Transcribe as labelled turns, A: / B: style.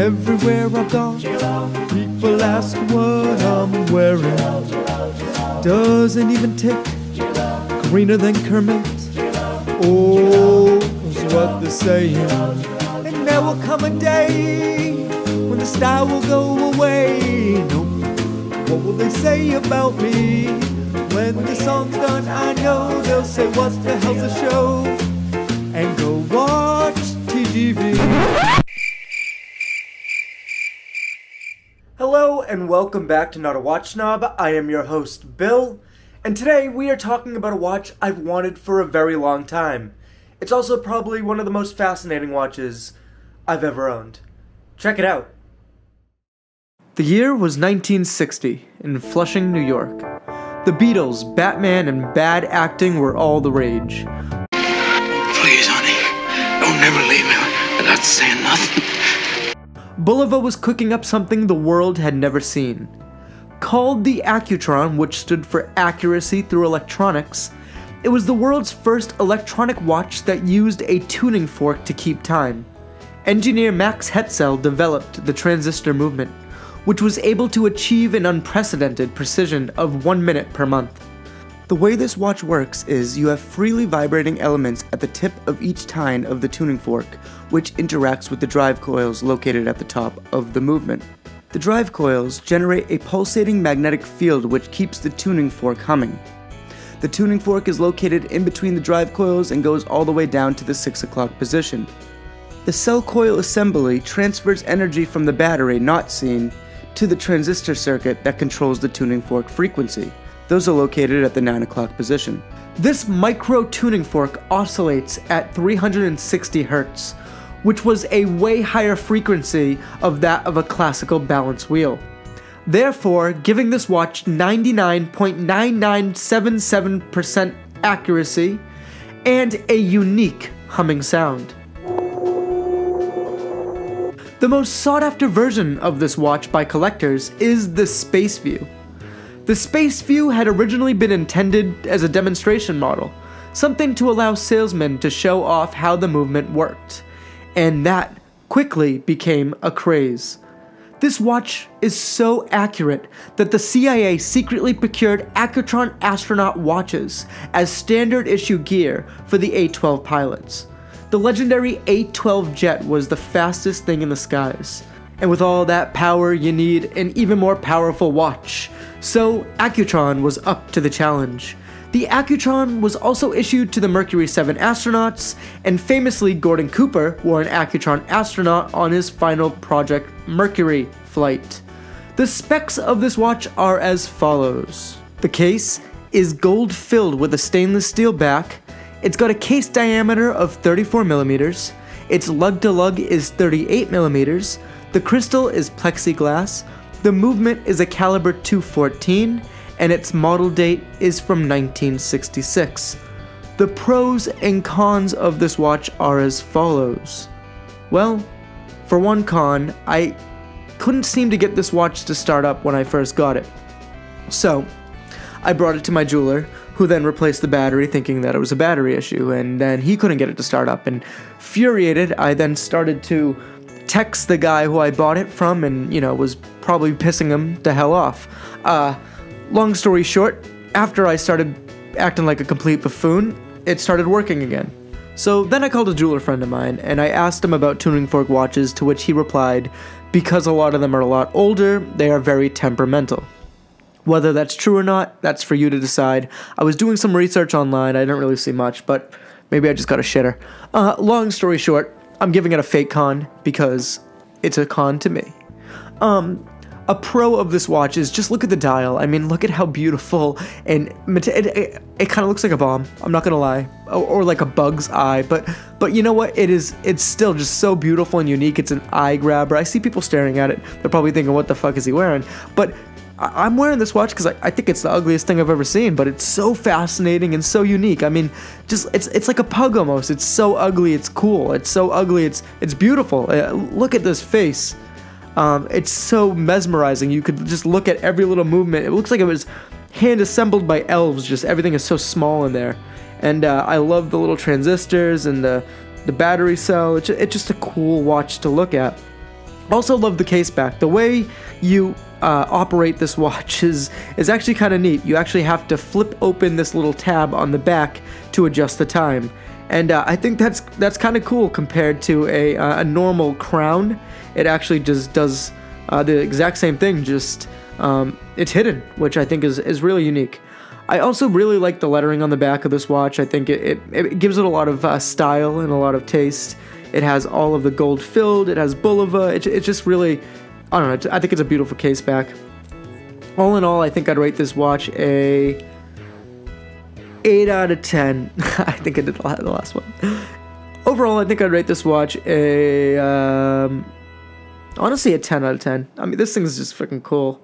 A: everywhere I've gone, people ask what I'm wearing. Doesn't even tick, greener than Kermit. Oh, is what they're saying. And there will come a day when the style will go away. Nope. What will they say about me? When the song's done, I know they'll say, What the hell's a show? And go watch TGV. And welcome back to Not a Watch Snob. I am your host, Bill, and today we are talking about a watch I've wanted for a very long time. It's also probably one of the most fascinating watches I've ever owned. Check it out. The year was 1960 in Flushing, New York. The Beatles, Batman, and bad acting were all the rage.
B: Please, honey, don't never leave me without saying nothing.
A: Bulova was cooking up something the world had never seen. Called the Accutron, which stood for accuracy through electronics, it was the world's first electronic watch that used a tuning fork to keep time. Engineer Max Hetzel developed the transistor movement, which was able to achieve an unprecedented precision of one minute per month. The way this watch works is you have freely vibrating elements at the tip of each tine of the tuning fork, which interacts with the drive coils located at the top of the movement. The drive coils generate a pulsating magnetic field which keeps the tuning fork humming. The tuning fork is located in between the drive coils and goes all the way down to the 6 o'clock position. The cell coil assembly transfers energy from the battery not seen to the transistor circuit that controls the tuning fork frequency. Those are located at the 9 o'clock position. This micro tuning fork oscillates at 360 Hz, which was a way higher frequency of that of a classical balance wheel. Therefore, giving this watch 99.9977% accuracy and a unique humming sound. The most sought after version of this watch by collectors is the Space View. The Space View had originally been intended as a demonstration model, something to allow salesmen to show off how the movement worked, and that quickly became a craze. This watch is so accurate that the CIA secretly procured Accutron astronaut watches as standard issue gear for the A 12 pilots. The legendary A 12 jet was the fastest thing in the skies. And with all that power, you need an even more powerful watch. So, Accutron was up to the challenge. The Accutron was also issued to the Mercury 7 astronauts, and famously, Gordon Cooper wore an Accutron astronaut on his final Project Mercury flight. The specs of this watch are as follows The case is gold filled with a stainless steel back, it's got a case diameter of 34 millimeters, its lug to lug is 38 millimeters, the crystal is plexiglass, the movement is a caliber 214, and its model date is from 1966. The pros and cons of this watch are as follows. Well, for one con, I couldn't seem to get this watch to start up when I first got it. So, I brought it to my jeweler, who then replaced the battery thinking that it was a battery issue, and then he couldn't get it to start up. And furiated, I then started to text the guy who I bought it from and, you know, was probably pissing him the hell off. Uh, long story short, after I started acting like a complete buffoon, it started working again. So then I called a jeweler friend of mine and I asked him about tuning fork watches, to which he replied, because a lot of them are a lot older, they are very temperamental. Whether that's true or not, that's for you to decide. I was doing some research online, I didn't really see much, but maybe I just got a shitter. Uh, long story short, I'm giving it a fake con because it's a con to me. Um, a pro of this watch is just look at the dial. I mean, look at how beautiful and it, it, it kind of looks like a bomb. I'm not gonna lie, or, or, like a bug's eye. But but you know what? It is. It's still just so beautiful and unique. It's an eye grabber. I see people staring at it. They're probably thinking, what the fuck is he wearing? But I, am wearing this watch because I, I think it's the ugliest thing I've ever seen. But it's so fascinating and so unique. I mean, just it's it's like a pug almost. It's so ugly. It's cool. It's so ugly. It's it's beautiful. Uh, look at this face. Um, it's so mesmerizing. You could just look at every little movement. It looks like it was hand assembled by elves. Just everything is so small in there. And uh, I love the little transistors and the the battery cell. It's, it's just a cool watch to look at. Also love the case back. The way you uh, operate this watch is is actually kind of neat. You actually have to flip open this little tab on the back to adjust the time, and uh, I think that's that's kind of cool compared to a uh, a normal crown. It actually just does uh, the exact same thing. Just um, it's hidden, which I think is is really unique. I also really like the lettering on the back of this watch. I think it, it, it gives it a lot of uh, style and a lot of taste. It has all of the gold filled. It has Bulova. It, it's just really, I don't know. I think it's a beautiful case back. All in all, I think I'd rate this watch a 8 out of 10. I think I did the last one. Overall, I think I'd rate this watch a, um, honestly, a 10 out of 10. I mean, this thing is just freaking cool.